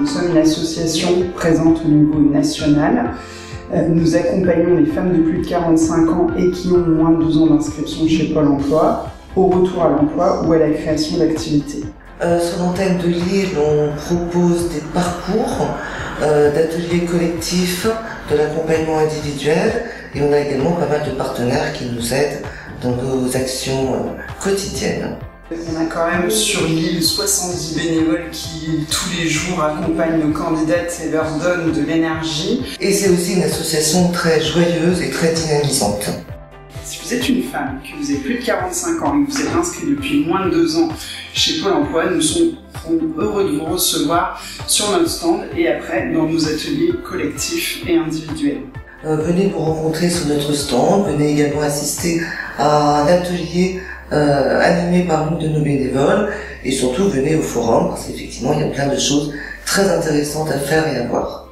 Nous sommes une association présente au niveau national. Euh, nous accompagnons les femmes de plus de 45 ans et qui ont moins de 12 ans d'inscription chez Pôle emploi au retour à l'emploi ou à la création d'activités. Euh, sur l'antenne de Lille, on propose des parcours euh, d'ateliers collectifs, de l'accompagnement individuel et on a également pas mal de partenaires qui nous aident dans nos actions quotidiennes. On a quand même sur l'île 70 bénévoles qui tous les jours accompagnent nos candidates et leur donnent de l'énergie. Et c'est aussi une association très joyeuse et très dynamisante. Si vous êtes une femme, que vous avez plus de 45 ans et que vous êtes inscrit depuis moins de deux ans chez Pôle emploi, nous serons heureux de vous recevoir sur notre stand et après dans nos ateliers collectifs et individuels. Euh, venez nous rencontrer sur notre stand, venez également assister à un atelier euh, animé par une de nos bénévoles et surtout venez au forum parce qu'effectivement il y a plein de choses très intéressantes à faire et à voir.